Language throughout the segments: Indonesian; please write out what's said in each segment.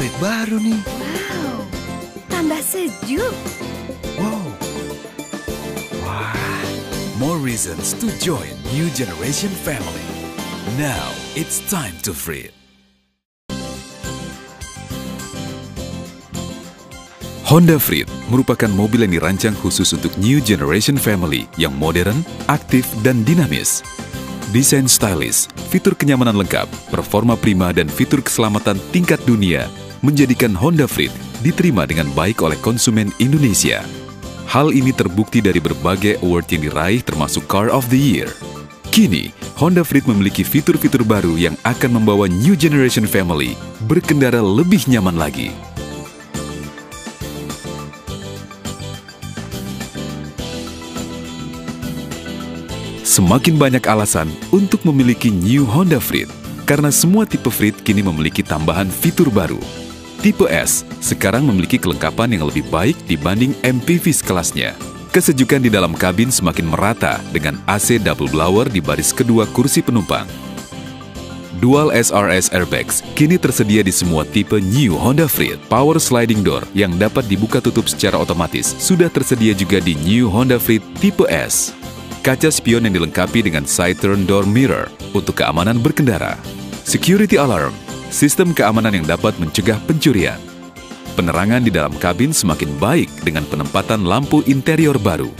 Freed baru nih. Wow, tambah sejuk. Wow. Wah, more reasons to join new generation family. Now it's time to Freed. Honda Freed merupakan mobil yang dirancang khusus untuk new generation family yang modern, aktif, dan dinamis. Desain stylish, fitur kenyamanan lengkap, performa prima, dan fitur keselamatan tingkat dunia menjadikan Honda Freed diterima dengan baik oleh konsumen Indonesia. Hal ini terbukti dari berbagai award yang diraih termasuk Car of the Year. Kini, Honda Freed memiliki fitur-fitur baru yang akan membawa new generation family berkendara lebih nyaman lagi. Semakin banyak alasan untuk memiliki new Honda Freed karena semua tipe Freed kini memiliki tambahan fitur baru. Tipe S sekarang memiliki kelengkapan yang lebih baik dibanding MPV sekelasnya. Kesejukan di dalam kabin semakin merata dengan AC double blower di baris kedua kursi penumpang. Dual SRS airbags kini tersedia di semua tipe new Honda Freed. Power sliding door yang dapat dibuka tutup secara otomatis sudah tersedia juga di new Honda Freed tipe S kaca spion yang dilengkapi dengan side turn door mirror untuk keamanan berkendara, security alarm, sistem keamanan yang dapat mencegah pencurian. Penerangan di dalam kabin semakin baik dengan penempatan lampu interior baru.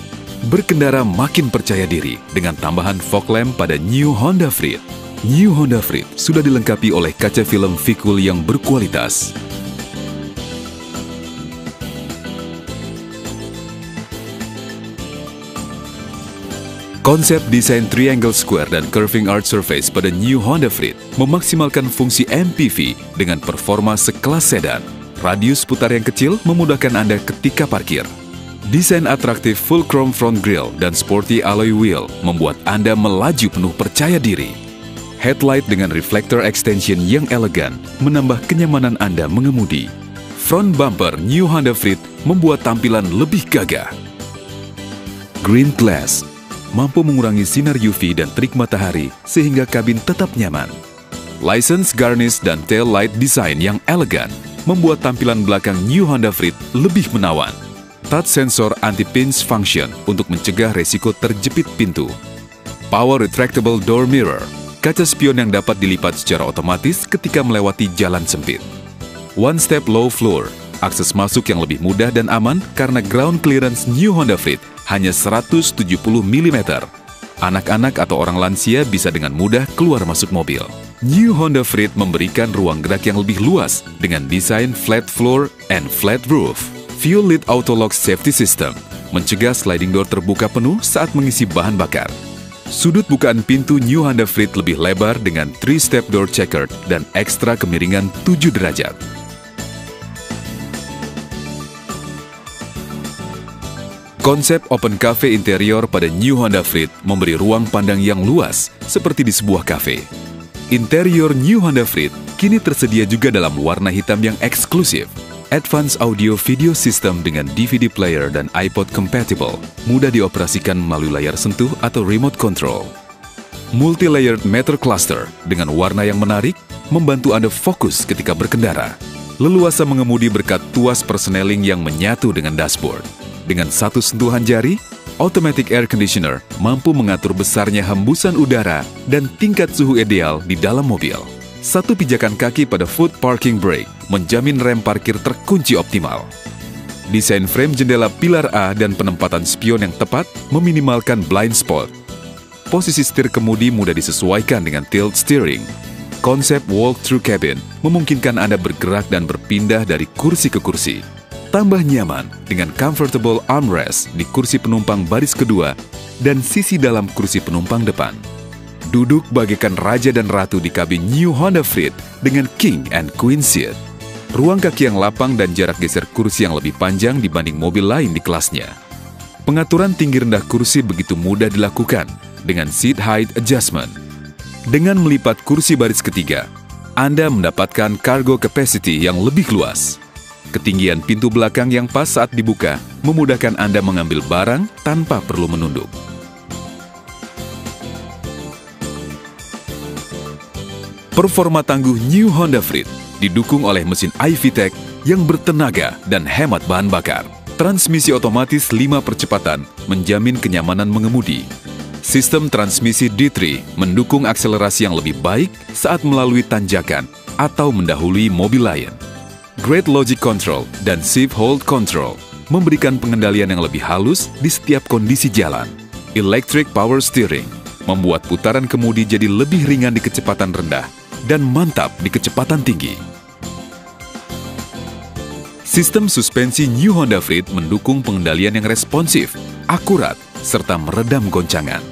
Berkendara makin percaya diri dengan tambahan fog lamp pada New Honda Freed. New Honda Freed sudah dilengkapi oleh kaca film Vicul yang berkualitas, Konsep desain triangle square dan curving art surface pada new Honda Freed memaksimalkan fungsi MPV dengan performa sekelas sedan. Radius putar yang kecil memudahkan Anda ketika parkir. Desain atraktif full chrome front grille dan sporty alloy wheel membuat Anda melaju penuh percaya diri. Headlight dengan reflector extension yang elegan menambah kenyamanan Anda mengemudi. Front bumper New Honda Freed membuat tampilan lebih gagah. Green Glass mampu mengurangi sinar UV dan terik matahari sehingga kabin tetap nyaman. License garnish dan tail light design yang elegan membuat tampilan belakang New Honda Freed lebih menawan. Touch sensor anti-pinch function untuk mencegah resiko terjepit pintu. Power retractable door mirror, kaca spion yang dapat dilipat secara otomatis ketika melewati jalan sempit. One step low floor, akses masuk yang lebih mudah dan aman karena ground clearance New Honda Freed hanya 170 mm. Anak-anak atau orang lansia bisa dengan mudah keluar masuk mobil. New Honda Freed memberikan ruang gerak yang lebih luas dengan desain flat floor and flat roof. Fuel Lid Auto Lock Safety System mencegah sliding door terbuka penuh saat mengisi bahan bakar. Sudut bukaan pintu New Honda Freed lebih lebar dengan 3-step door checkered dan ekstra kemiringan 7 derajat. Konsep open cafe interior pada New Honda Freed memberi ruang pandang yang luas, seperti di sebuah cafe. Interior New Honda Freed kini tersedia juga dalam warna hitam yang eksklusif. Advanced Audio Video System dengan DVD player dan iPod compatible, mudah dioperasikan melalui layar sentuh atau remote control. Multi-layered meter cluster dengan warna yang menarik membantu Anda fokus ketika berkendara. Leluasa mengemudi berkat tuas persneling yang menyatu dengan dashboard. Dengan satu sentuhan jari, automatic air conditioner mampu mengatur besarnya hembusan udara dan tingkat suhu ideal di dalam mobil. Satu pijakan kaki pada foot parking brake menjamin rem parkir terkunci optimal. Desain frame jendela pilar A dan penempatan spion yang tepat meminimalkan blind spot. Posisi setir kemudi mudah disesuaikan dengan tilt steering. Konsep walk-through cabin memungkinkan Anda bergerak dan berpindah dari kursi ke kursi. Tambah nyaman dengan comfortable armrest di kursi penumpang baris kedua dan sisi dalam kursi penumpang depan. Duduk bagaikan raja dan ratu di kabin New Honda Freed dengan king and queen seat. Ruang kaki yang lapang dan jarak geser kursi yang lebih panjang dibanding mobil lain di kelasnya. Pengaturan tinggi rendah kursi begitu mudah dilakukan dengan seat height adjustment. Dengan melipat kursi baris ketiga, Anda mendapatkan cargo capacity yang lebih luas. Ketinggian pintu belakang yang pas saat dibuka memudahkan Anda mengambil barang tanpa perlu menunduk. Performa tangguh New Honda Freed didukung oleh mesin iVTEC yang bertenaga dan hemat bahan bakar. Transmisi otomatis 5 percepatan menjamin kenyamanan mengemudi. Sistem transmisi D3 mendukung akselerasi yang lebih baik saat melalui tanjakan atau mendahului mobil lain. Great Logic Control dan Shift Hold Control memberikan pengendalian yang lebih halus di setiap kondisi jalan. Electric Power Steering membuat putaran kemudi jadi lebih ringan di kecepatan rendah dan mantap di kecepatan tinggi. Sistem suspensi New Honda Freed mendukung pengendalian yang responsif, akurat, serta meredam goncangan.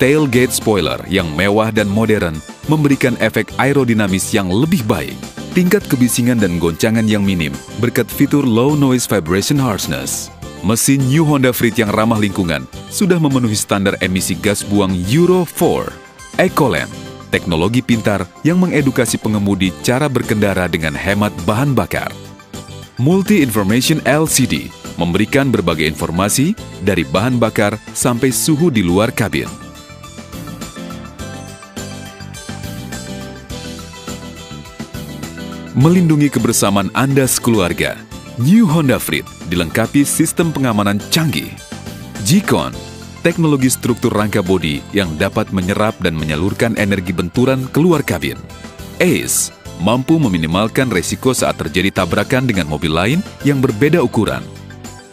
Tailgate spoiler yang mewah dan modern memberikan efek aerodinamis yang lebih baik. Tingkat kebisingan dan goncangan yang minim berkat fitur Low Noise Vibration Harshness. Mesin New Honda Freed yang ramah lingkungan sudah memenuhi standar emisi gas buang Euro 4. Ecoland, teknologi pintar yang mengedukasi pengemudi cara berkendara dengan hemat bahan bakar. Multi Information LCD memberikan berbagai informasi dari bahan bakar sampai suhu di luar kabin. Melindungi kebersamaan Anda sekeluarga, New Honda Freed dilengkapi sistem pengamanan canggih. G-Con, teknologi struktur rangka bodi yang dapat menyerap dan menyalurkan energi benturan keluar kabin. ACE, mampu meminimalkan resiko saat terjadi tabrakan dengan mobil lain yang berbeda ukuran.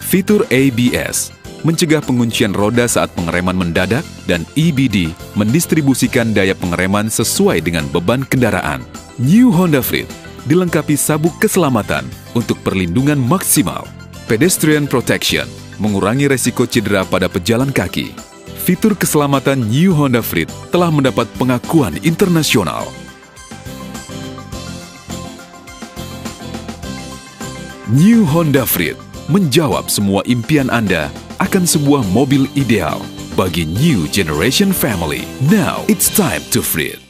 Fitur ABS mencegah penguncian roda saat pengereman mendadak dan EBD mendistribusikan daya pengereman sesuai dengan beban kendaraan. New Honda Freed dilengkapi sabuk keselamatan untuk perlindungan maksimal. Pedestrian Protection mengurangi resiko cedera pada pejalan kaki. Fitur keselamatan New Honda Freed telah mendapat pengakuan internasional. New Honda Freed menjawab semua impian Anda akan sebuah mobil ideal bagi new generation family. Now it's time to Freed.